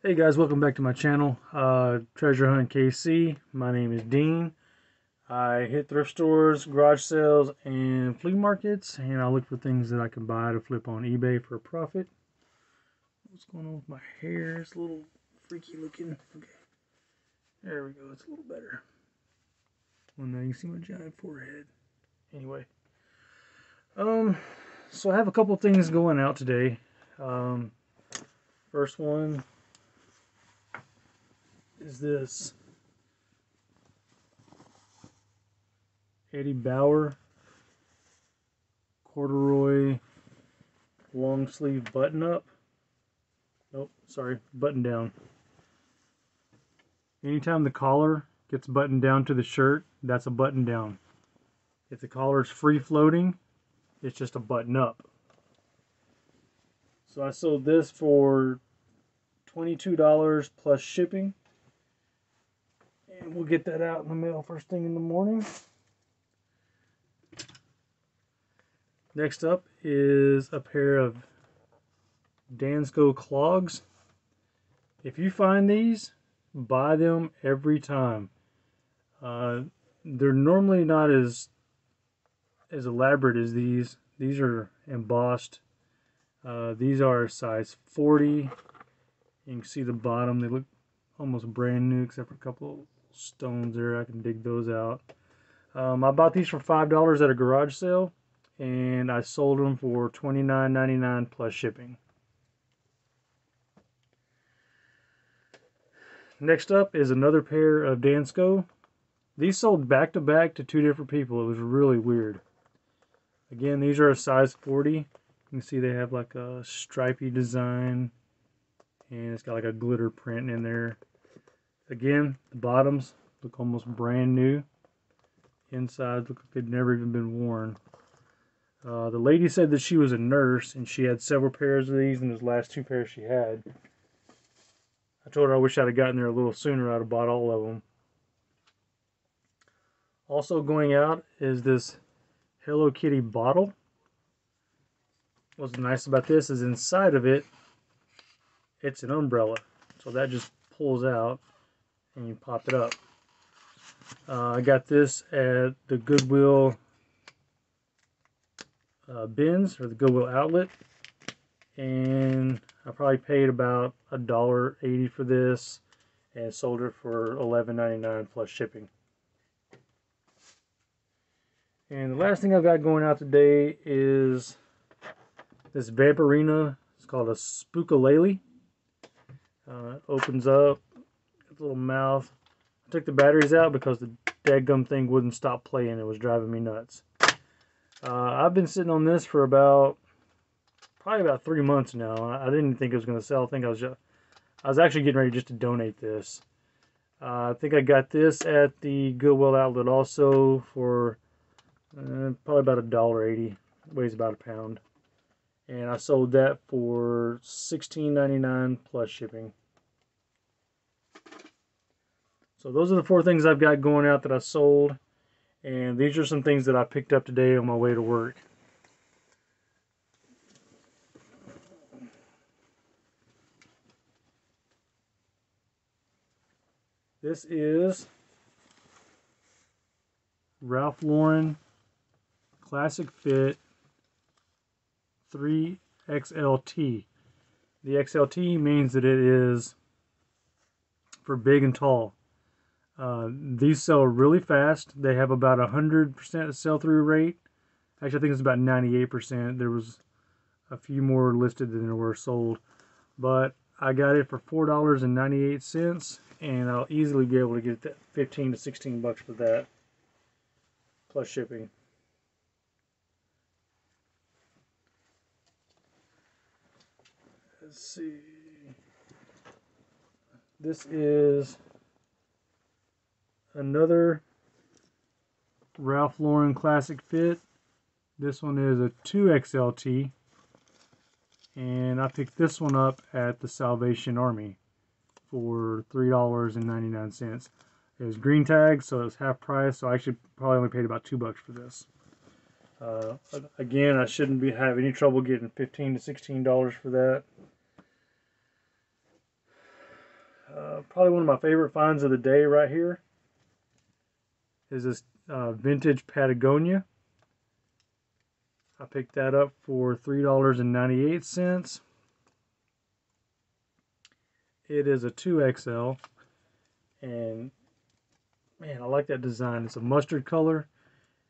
Hey guys, welcome back to my channel, uh, Treasure Hunt KC. My name is Dean. I hit thrift stores, garage sales, and flea markets, and I look for things that I can buy to flip on eBay for a profit. What's going on with my hair? It's a little freaky looking. Okay, there we go. It's a little better. Well, now you can see my giant forehead. Anyway, um, so I have a couple things going out today. Um, first one is this Eddie Bauer corduroy long sleeve button up. Nope, sorry, button down. Anytime the collar gets buttoned down to the shirt, that's a button down. If the collar is free floating, it's just a button up. So I sold this for $22 plus shipping. And we'll get that out in the mail first thing in the morning. Next up is a pair of Dansko clogs. If you find these, buy them every time. Uh, they're normally not as as elaborate as these. These are embossed. Uh, these are size 40. You can see the bottom. They look almost brand new except for a couple stones there. I can dig those out. Um, I bought these for $5 at a garage sale and I sold them for $29.99 plus shipping. Next up is another pair of Dansko. These sold back to back to two different people. It was really weird. Again, these are a size 40. You can see they have like a stripy design and it's got like a glitter print in there. Again, the bottoms look almost brand new. Insides look like they've never even been worn. Uh, the lady said that she was a nurse and she had several pairs of these and those last two pairs she had. I told her I wish I'd have gotten there a little sooner. I'd have bought all of them. Also going out is this Hello Kitty bottle. What's nice about this is inside of it, it's an umbrella. So that just pulls out and you pop it up. Uh, I got this at the Goodwill uh, bins or the Goodwill outlet and I probably paid about a dollar eighty for this and sold it for $11.99 plus shipping. And the last thing I've got going out today is this Vampirina. It's called a Spookalele. Uh, opens up, little mouth. I took the batteries out because the gum thing wouldn't stop playing. It was driving me nuts. Uh, I've been sitting on this for about probably about three months now. I didn't think it was going to sell. I think I was just, I was actually getting ready just to donate this. Uh, I think I got this at the Goodwill outlet also for uh, probably about a dollar eighty. Weighs about a pound, and I sold that for sixteen ninety nine plus shipping. So those are the four things I've got going out that I sold. And these are some things that I picked up today on my way to work. This is Ralph Lauren Classic Fit 3XLT. The XLT means that it is for big and tall. Uh, these sell really fast. They have about a hundred percent sell-through rate. Actually, I think it's about 98%. There was a few more listed than there were sold, but I got it for four dollars and 98 cents, and I'll easily be able to get that 15 to 16 bucks for that, plus shipping. Let's see. This is another Ralph Lauren Classic Fit. This one is a 2XLT. And I picked this one up at the Salvation Army for $3.99. It was green tag, so it was half price. So I actually probably only paid about two bucks for this. Uh, again, I shouldn't be have any trouble getting 15 to $16 for that. Uh, probably one of my favorite finds of the day right here is this uh, vintage Patagonia. I picked that up for $3.98. It is a 2XL and man, I like that design. It's a mustard color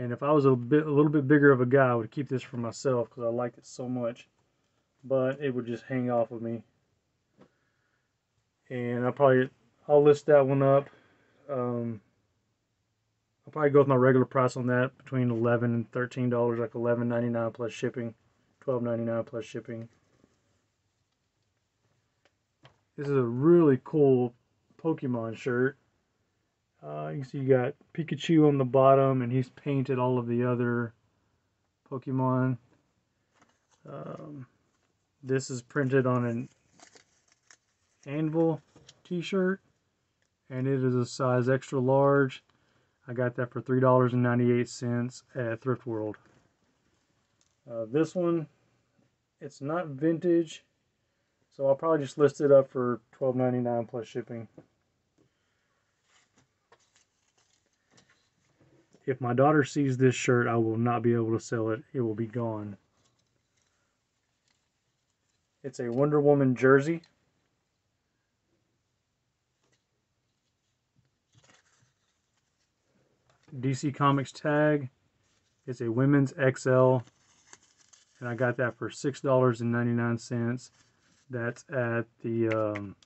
and if I was a bit a little bit bigger of a guy, I would keep this for myself because I liked it so much. But it would just hang off of me. And I'll probably I'll list that one up. Um, I'll probably go with my regular price on that between eleven and thirteen dollars, like eleven ninety nine plus shipping, twelve ninety nine plus shipping. This is a really cool Pokemon shirt. Uh, you can see you got Pikachu on the bottom, and he's painted all of the other Pokemon. Um, this is printed on an Anvil t-shirt, and it is a size extra large. I got that for $3.98 at Thrift World. Uh, this one, it's not vintage. So I'll probably just list it up for $12.99 plus shipping. If my daughter sees this shirt, I will not be able to sell it. It will be gone. It's a Wonder Woman jersey. DC Comics tag. It's a women's XL. And I got that for $6.99. That's at the um,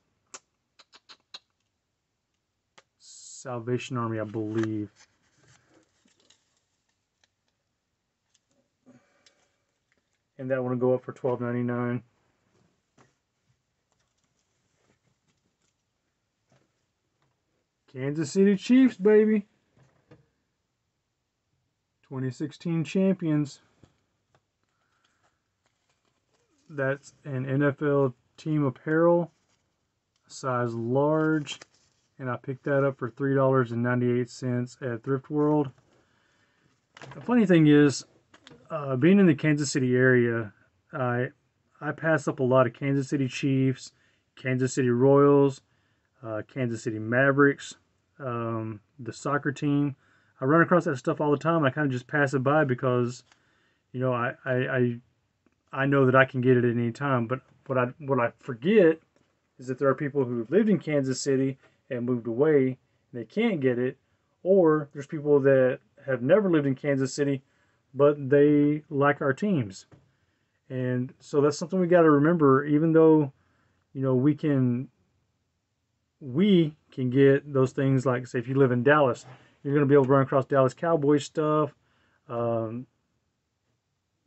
Salvation Army, I believe. And that one will go up for twelve ninety nine. Kansas City Chiefs, baby. 2016 champions that's an NFL team apparel, size large, and I picked that up for $3.98 at Thrift World. The funny thing is, uh, being in the Kansas City area, I I pass up a lot of Kansas City Chiefs, Kansas City Royals, uh, Kansas City Mavericks, um, the soccer team. I run across that stuff all the time. I kind of just pass it by because, you know, I, I, I I know that I can get it at any time. But what I what I forget is that there are people who lived in Kansas City and moved away and they can't get it, or there's people that have never lived in Kansas City, but they like our teams, and so that's something we got to remember. Even though, you know, we can we can get those things like say if you live in Dallas, you're going to be able to run across Dallas Cowboys stuff. Um,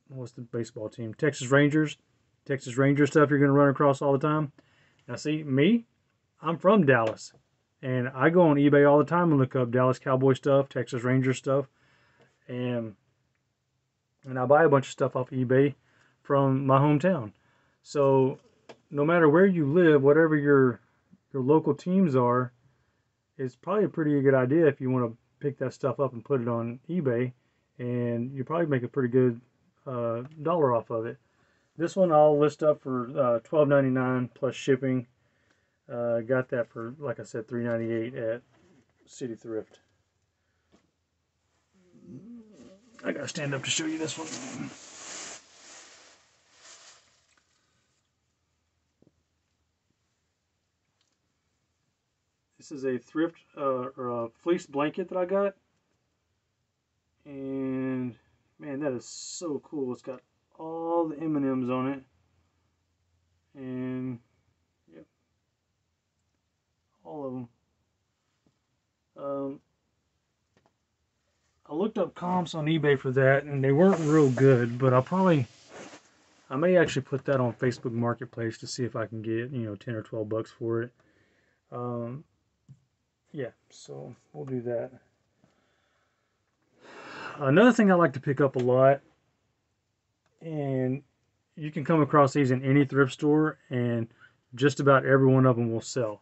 what's the baseball team? Texas Rangers. Texas Ranger stuff you're going to run across all the time. Now, see, me, I'm from Dallas. And I go on eBay all the time and look up Dallas Cowboy stuff, Texas Ranger stuff. And and I buy a bunch of stuff off eBay from my hometown. So no matter where you live, whatever your your local teams are, it's probably a pretty good idea if you want to pick that stuff up and put it on eBay, and you probably make a pretty good uh, dollar off of it. This one I'll list up for uh, $12.99 plus shipping. Uh, got that for, like I said, $3.98 at City Thrift. I gotta stand up to show you this one. This is a thrift uh, or a fleece blanket that I got. And Man, that is so cool. It's got all the M&Ms on it. And, yep. All of them. Um, I looked up comps on eBay for that, and they weren't real good, but I'll probably, I may actually put that on Facebook Marketplace to see if I can get, you know, 10 or 12 bucks for it. Um, yeah, so we'll do that. Another thing I like to pick up a lot, and you can come across these in any thrift store, and just about every one of them will sell.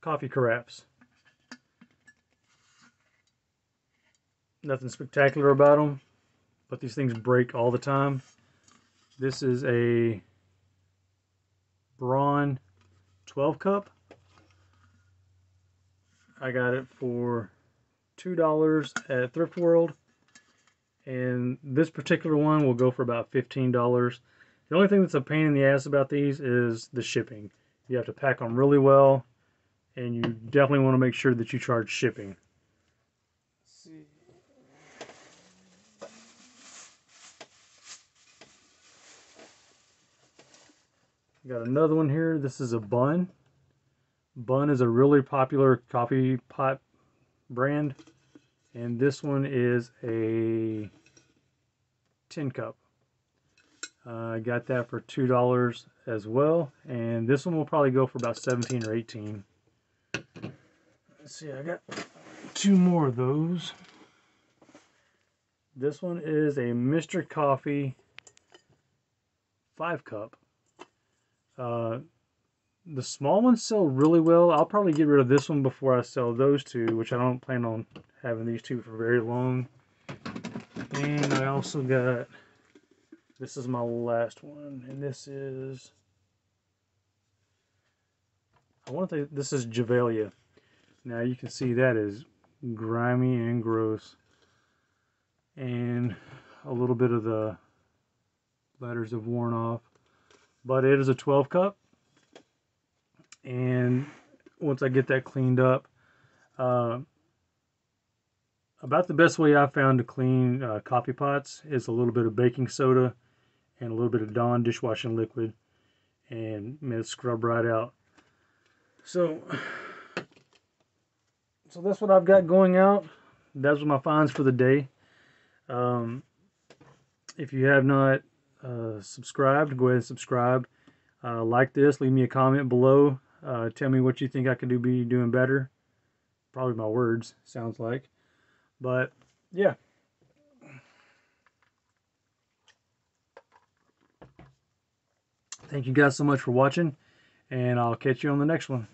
Coffee carafes. Nothing spectacular about them. but these things break all the time. This is a Braun 12 cup. I got it for $2 at Thrift World. And this particular one will go for about $15. The only thing that's a pain in the ass about these is the shipping. You have to pack them really well, and you definitely want to make sure that you charge shipping. Got another one here. This is a Bunn. Bunn is a really popular coffee pot brand. And this one is a tin cup. Uh, I got that for $2 as well. And this one will probably go for about 17 or 18 Let's see, I got two more of those. This one is a Mr. Coffee 5 cup. Uh, the small ones sell really well. I'll probably get rid of this one before I sell those two, which I don't plan on having these two for very long. And I also got, this is my last one, and this is, I want to this is Javalia. Now you can see that is grimy and gross. And a little bit of the letters have worn off. But it is a 12 cup and once I get that cleaned up, uh, about the best way I've found to clean uh, coffee pots is a little bit of baking soda and a little bit of Dawn dishwashing liquid and man, scrub right out. So, so that's what I've got going out. That's what my finds for the day. Um, if you have not uh, subscribed, go ahead and subscribe. Uh, like this, leave me a comment below. Uh, tell me what you think I could do be doing better. Probably my words, sounds like. But, yeah. Thank you guys so much for watching, and I'll catch you on the next one.